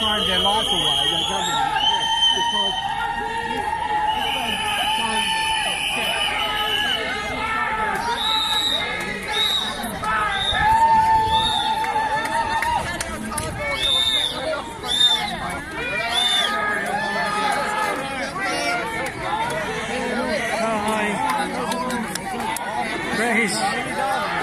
find their life away, their government, because Luiz.